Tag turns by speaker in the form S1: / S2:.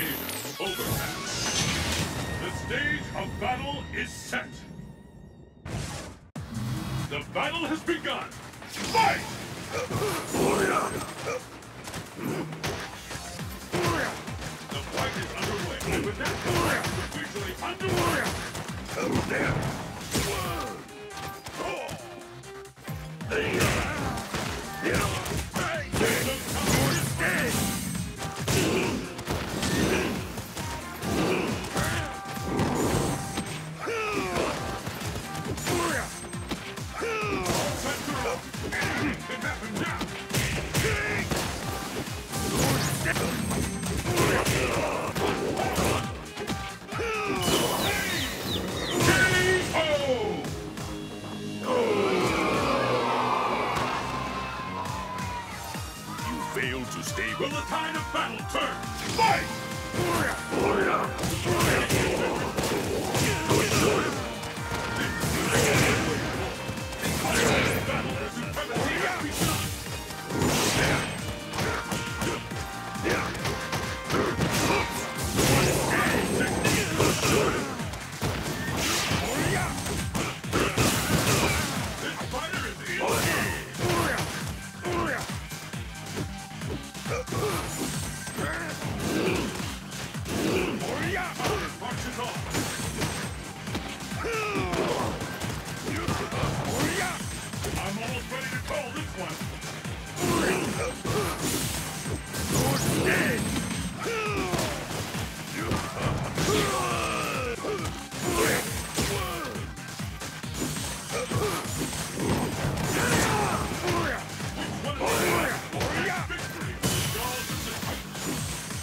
S1: occasion, overpass. The stage of battle is set. The battle has begun. Fight! The fight is underway, and with that, officially underway. The
S2: to stay
S1: Will the tide of battle turn? Fight!